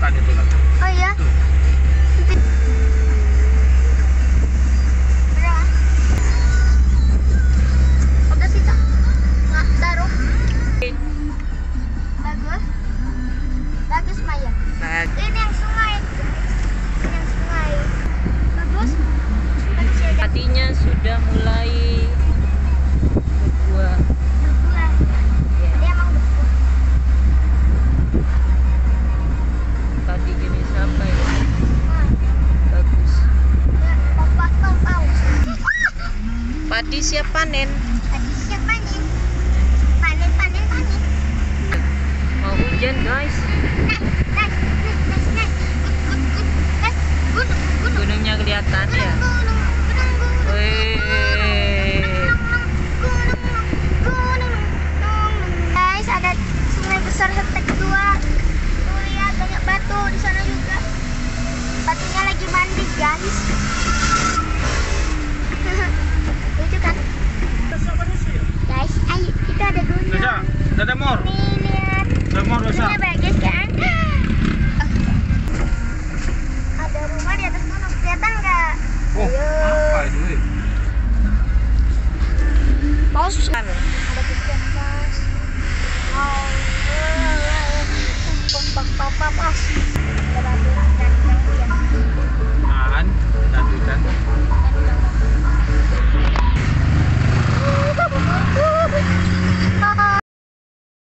kelihatan itu nanti. Oh iya. Tuh. Padi siap panen. tadi siap panen panen panen panen Mau hujan guys. Nas, gunung, gunung. Gunungnya kelihatan ya. Dadah, dadah Mor. Nih lihat. Mor, dosa. Gunungnya bagus kan? Ada rumah di atas gunung, kelihatan nggak? Oh, apa itu? eh? Paus ada puskesmas. Oh, pas pas pas pas.